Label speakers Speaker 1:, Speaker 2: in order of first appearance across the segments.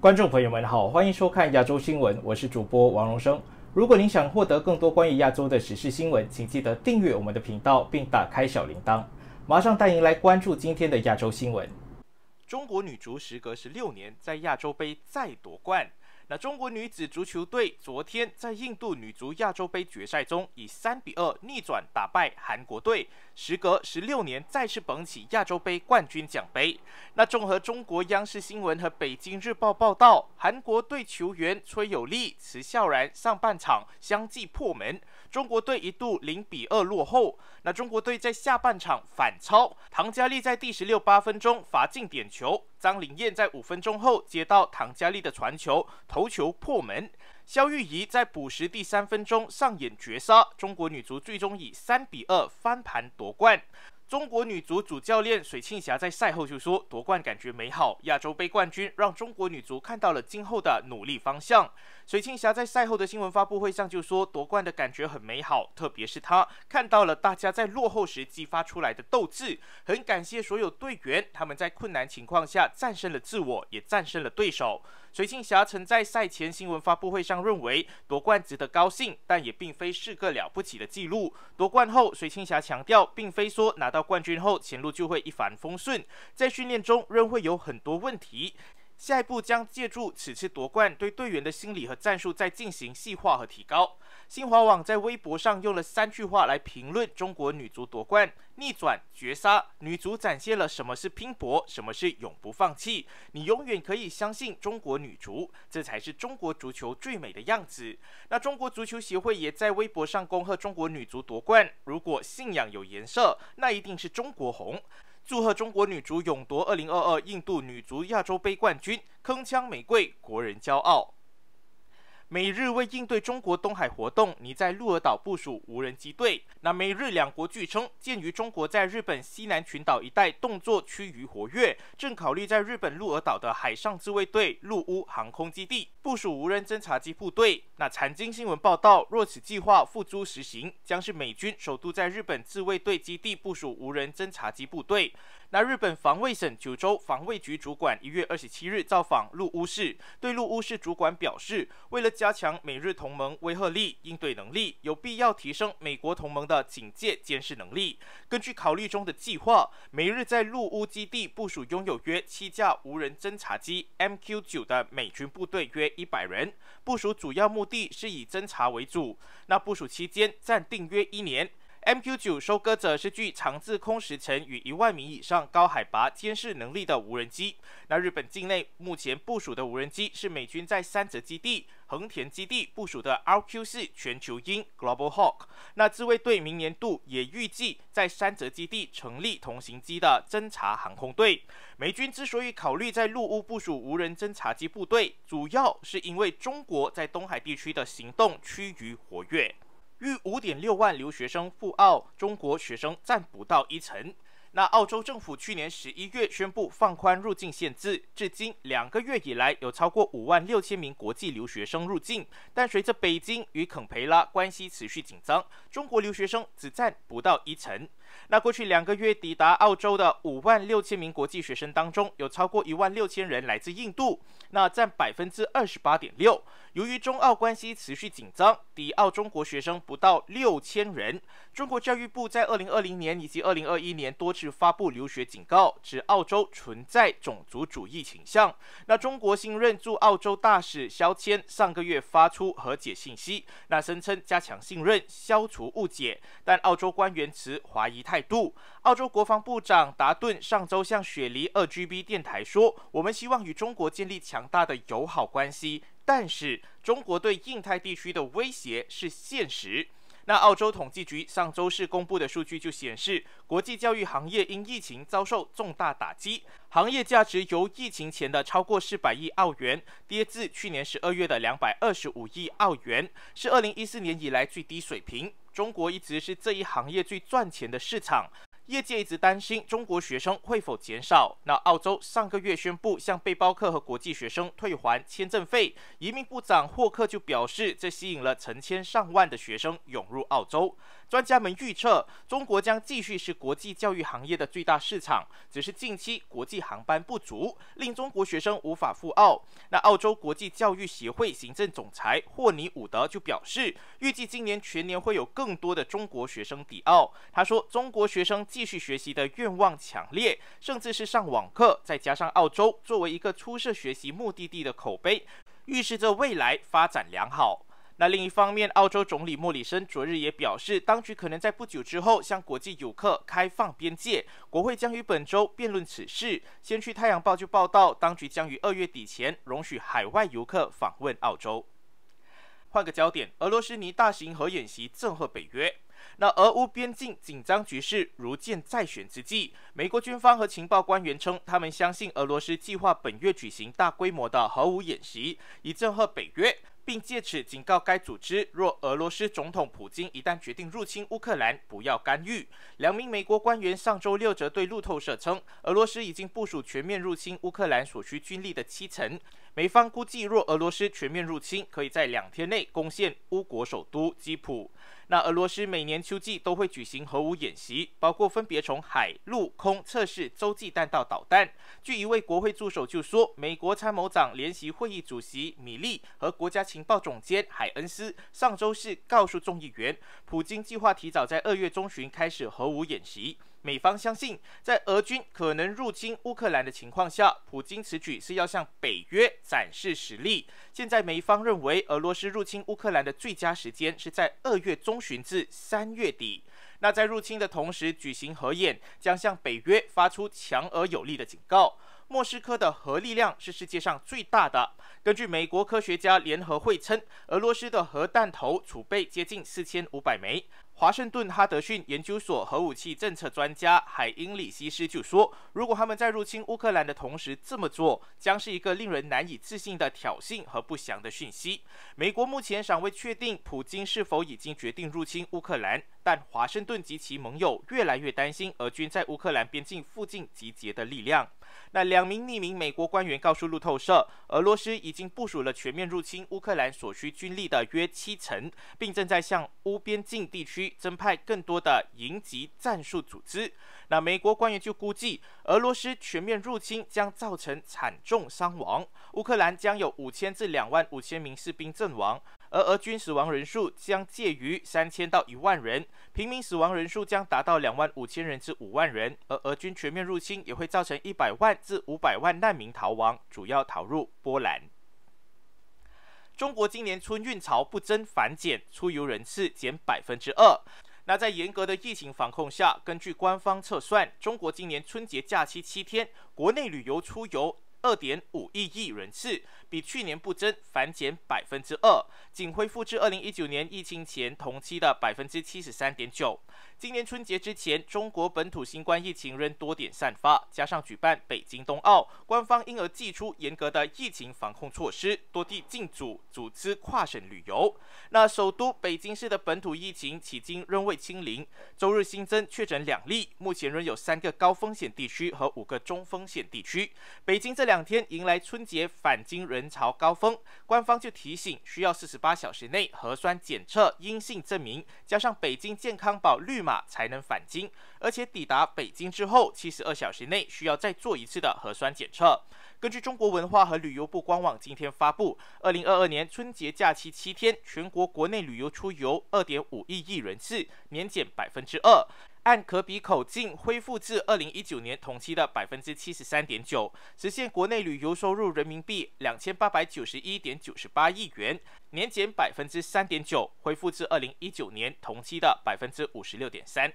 Speaker 1: 观众朋友们好，欢迎收看亚洲新闻，我是主播王荣生。如果您想获得更多关于亚洲的时事新闻，请记得订阅我们的频道，并打开小铃铛。马上带您来关注今天的亚洲新闻。
Speaker 2: 中国女足时隔十六年在亚洲杯再夺冠。那中国女子足球队昨天在印度女足亚洲杯决赛中以三比二逆转打败韩国队，时隔十六年再次捧起亚洲杯冠军奖杯。那综合中国央视新闻和北京日报报道，韩国队球员崔有利、慈孝然上半场相继破门，中国队一度零比二落后。那中国队在下半场反超，唐佳丽在第十六八分钟罚进点球。张琳艳在五分钟后接到唐佳丽的传球，头球破门。肖玉怡在补时第三分钟上演绝杀，中国女足最终以三比二翻盘夺冠。中国女足主教练水庆霞在赛后就说：“夺冠感觉美好，亚洲杯冠军让中国女足看到了今后的努力方向。”水庆霞在赛后的新闻发布会上就说：“夺冠的感觉很美好，特别是她看到了大家在落后时激发出来的斗志，很感谢所有队员，他们在困难情况下战胜了自我，也战胜了对手。”水庆霞曾在赛前新闻发布会上认为夺冠值得高兴，但也并非是个了不起的记录。夺冠后，水庆霞强调，并非说拿到冠军后前路就会一帆风顺，在训练中仍会有很多问题。下一步将借助此次夺冠，对队员的心理和战术再进行细化和提高。新华网在微博上用了三句话来评论中国女足夺冠：逆转、绝杀，女足展现了什么是拼搏，什么是永不放弃。你永远可以相信中国女足，这才是中国足球最美的样子。那中国足球协会也在微博上恭贺中国女足夺冠。如果信仰有颜色，那一定是中国红。祝贺中国女足勇夺二零二二印度女足亚洲杯冠军，铿锵玫瑰，国人骄傲。美日为应对中国东海活动，拟在鹿儿岛部署无人机队。那美日两国据称，鉴于中国在日本西南群岛一带动作趋于活跃，正考虑在日本鹿儿岛的海上自卫队陆屋航空基地部署无人侦察机部队。那财经新闻报道，若此计划付诸实行，将是美军首度在日本自卫队基地部署无人侦察机部队。那日本防卫省九州防卫局主管一月二十七日造访陆屋市，对陆屋市主管表示，为了加强美日同盟威慑力、应对能力，有必要提升美国同盟的警戒监视能力。根据考虑中的计划，美日在陆屋基地部署拥有约七架无人侦察机 MQ 九的美军部队约一百人，部署主要目的是以侦察为主。那部署期间暂定约一年。MQ9 收割者是具长自空时程与一万米以上高海拔监视能力的无人机。那日本境内目前部署的无人机是美军在三泽基地、横田基地部署的 RQ4 全球鹰 Global Hawk。那自卫队明年度也预计在三泽基地成立同型机的侦察航空队。美军之所以考虑在陆屋部署无人侦察机部队，主要是因为中国在东海地区的行动趋于活跃。逾五点六万留学生赴澳，中国学生占不到一成。那澳洲政府去年十一月宣布放宽入境限制，至今两个月以来有超过五万六千名国际留学生入境。但随着北京与肯培拉关系持续紧张，中国留学生只占不到一成。那过去两个月抵达澳洲的五万六千名国际学生当中，有超过一万六千人来自印度，那占百分之二十八点六。由于中澳关系持续紧张，抵澳中国学生不到六千人。中国教育部在二零二零年以及二零二一年多次发布留学警告，指澳洲存在种族主义倾向。那中国新任驻澳洲大使肖谦上个月发出和解信息，那声称加强信任、消除误解，但澳洲官员持怀疑态度。澳洲国防部长达顿上周向雪梨二 GB 电台说：“我们希望与中国建立强大的友好关系。”但是，中国对印太地区的威胁是现实。那澳洲统计局上周四公布的数据就显示，国际教育行业因疫情遭受重大打击，行业价值由疫情前的超过四百亿澳元跌至去年十二月的两百二十五亿澳元，是二零一四年以来最低水平。中国一直是这一行业最赚钱的市场。业界一直担心中国学生会否减少。那澳洲上个月宣布向背包客和国际学生退还签证费，移民部长霍克就表示，这吸引了成千上万的学生涌入澳洲。专家们预测，中国将继续是国际教育行业的最大市场，只是近期国际航班不足，令中国学生无法赴澳。那澳洲国际教育协会行政总裁霍尼伍德就表示，预计今年全年会有更多的中国学生抵澳。他说，中国学生继续学习的愿望强烈，甚至是上网课，再加上澳洲作为一个出色学习目的地的口碑，预示着未来发展良好。那另一方面，澳洲总理莫里森昨日也表示，当局可能在不久之后向国际游客开放边界。国会将于本周辩论此事。先驱太阳报就报道，当局将于二月底前容许海外游客访问澳洲。换个焦点，俄罗斯拟大型核演习震慑北约。那俄乌边境紧张局势如箭在弦之际，美国军方和情报官员称，他们相信俄罗斯计划本月举行大规模的核武演习，以震慑北约。并借此警告该组织，若俄罗斯总统普京一旦决定入侵乌克兰，不要干预。两名美国官员上周六则对路透社称，俄罗斯已经部署全面入侵乌克兰所需军力的七成。美方估计，若俄罗斯全面入侵，可以在两天内攻陷乌国首都基辅。那俄罗斯每年秋季都会举行核武演习，包括分别从海陆空测试洲际弹道导弹。据一位国会助手就说，美国参谋长联席会议主席米利和国家情报总监海恩斯上周是告诉众议员，普京计划提早在二月中旬开始核武演习。美方相信，在俄军可能入侵乌克兰的情况下，普京此举是要向北约展示实力。现在，美方认为俄罗斯入侵乌克兰的最佳时间是在二月中旬至三月底。那在入侵的同时举行核演，将向北约发出强而有力的警告。莫斯科的核力量是世界上最大的。根据美国科学家联合会称，俄罗斯的核弹头储备接近四千五百枚。华盛顿哈德逊研究所核武器政策专家海因里希斯就说：“如果他们在入侵乌克兰的同时这么做，将是一个令人难以置信的挑衅和不祥的讯息。”美国目前尚未确定普京是否已经决定入侵乌克兰，但华盛顿及其盟友越来越担心俄军在乌克兰边境附近集结的力量。那两名匿名美国官员告诉路透社，俄罗斯已经部署了全面入侵乌克兰所需军力的约七成，并正在向乌边境地区增派更多的营级战术组织。那美国官员就估计，俄罗斯全面入侵将造成惨重伤亡，乌克兰将有五千至两万五千名士兵阵亡。而俄军死亡人数将介于三千到一万人，平民死亡人数将达到两万五千人至五万人。而俄军全面入侵也会造成一百万至五百万难民逃亡，主要逃入波兰。中国今年春运潮不增反减，出游人次减百分之二。那在严格的疫情防控下，根据官方测算，中国今年春节假期七天，国内旅游出游。二点五亿亿人次，比去年不增反减百分之二，仅恢复至二零一九年疫情前同期的百分之七十三点九。今年春节之前，中国本土新冠疫情仍多点散发，加上举办北京冬奥，官方因而祭出严格的疫情防控措施，多地禁组组织跨省旅游。那首都北京市的本土疫情迄今仍未清零，周日新增确诊两例，目前仍有三个高风险地区和五个中风险地区。北京这两天迎来春节返京人人潮高峰，官方就提醒需要四十八小时内核酸检测阴性证明，加上北京健康宝绿码。才能返京，而且抵达北京之后，七十二小时内需要再做一次的核酸检测。根据中国文化和旅游部官网今天发布，二零二二年春节假期七天，全国国内旅游出游二点五亿亿人次，年减百分之二。按可比口径恢复至二零一九年同期的百分之七十三点九，实现国内旅游收入人民币两千八百九十一点九十八亿元，年减百分之三点九，恢复至二零一九年同期的百分之五十六点三。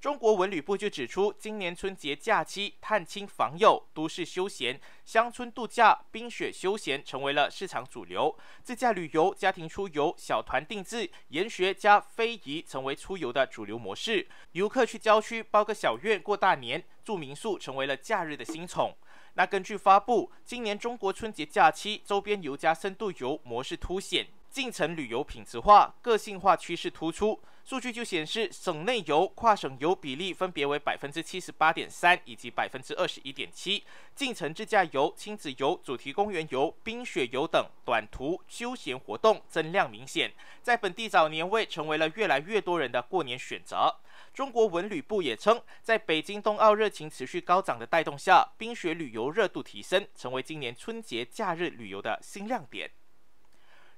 Speaker 2: 中国文旅部就指出，今年春节假期，探亲访友、都市休闲、乡村度假、冰雪休闲成为了市场主流；自驾旅游、家庭出游、小团定制、研学加非遗成为出游的主流模式。游客去郊区包个小院过大年，住民宿成为了假日的新宠。那根据发布，今年中国春节假期周边游加深度游模式凸显，进城旅游品质化、个性化趋势突出。数据就显示，省内游、跨省游比例分别为百分之七十八点三以及百分之二十一点七。进城自驾游、亲子游、主题公园游、冰雪游等短途休闲活动增量明显，在本地早年味成为了越来越多人的过年选择。中国文旅部也称，在北京冬奥热情持续高涨的带动下，冰雪旅游热度提升，成为今年春节假日旅游的新亮点。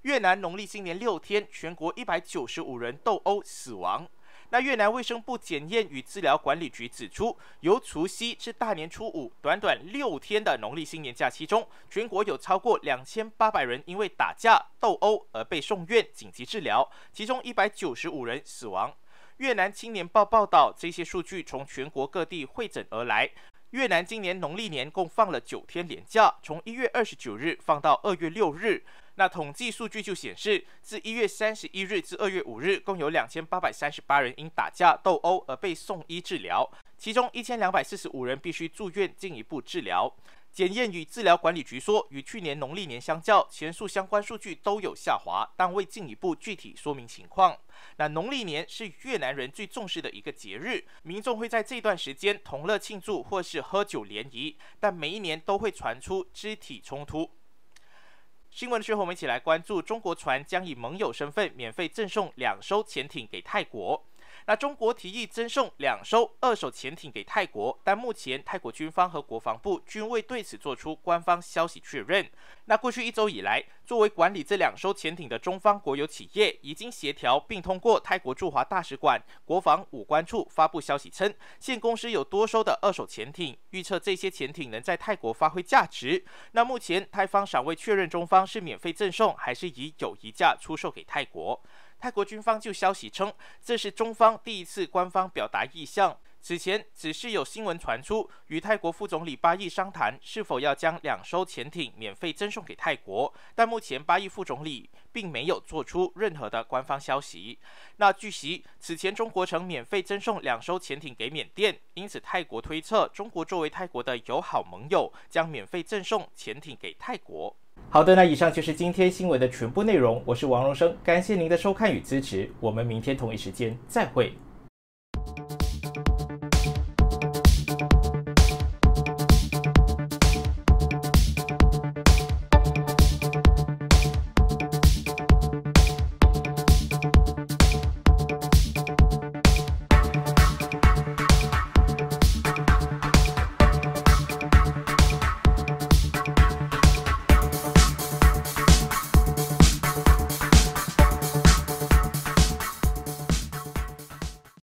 Speaker 2: 越南农历新年六天，全国一百九十五人斗殴死亡。那越南卫生部检验与治疗管理局指出，由除夕至大年初五短短六天的农历新年假期中，全国有超过两千八百人因为打架斗殴而被送院紧急治疗，其中一百九十五人死亡。越南青年报报道，这些数据从全国各地汇整而来。越南今年农历年共放了九天连假，从一月二十九日放到二月六日。那统计数据就显示，自一月三十一日至二月五日，共有两千八百三十八人因打架斗殴而被送医治疗，其中一千两百四十五人必须住院进一步治疗。检验与治疗管理局说，与去年农历年相较，前述相关数据都有下滑，但未进一步具体说明情况。那农历年是越南人最重视的一个节日，民众会在这段时间同乐庆祝或是喝酒联谊，但每一年都会传出肢体冲突。新闻的最后，我们一起来关注中国船将以盟友身份免费赠送两艘潜艇给泰国。那中国提议赠送两艘二手潜艇给泰国，但目前泰国军方和国防部均未对此做出官方消息确认。那过去一周以来，作为管理这两艘潜艇的中方国有企业，已经协调并通过泰国驻华大使馆、国防武官处发布消息称，现公司有多艘的二手潜艇，预测这些潜艇能在泰国发挥价值。那目前泰方尚未确认中方是免费赠送，还是以友谊价出售给泰国。泰国军方就消息称，这是中方第一次官方表达意向。此前只是有新闻传出，与泰国副总理巴益商谈是否要将两艘潜艇免费赠送给泰国，但目前巴益副总理并没有做出任何的官方消息。那据悉，此前中国曾免费赠送两艘潜艇给缅甸，因此泰国推测，中国作为泰国的友好盟友，将免费赠送潜艇给泰国。
Speaker 1: 好的那以上就是今天新闻的全部内容我是王荣生感谢您的收看与支持我们明天同一时间再会。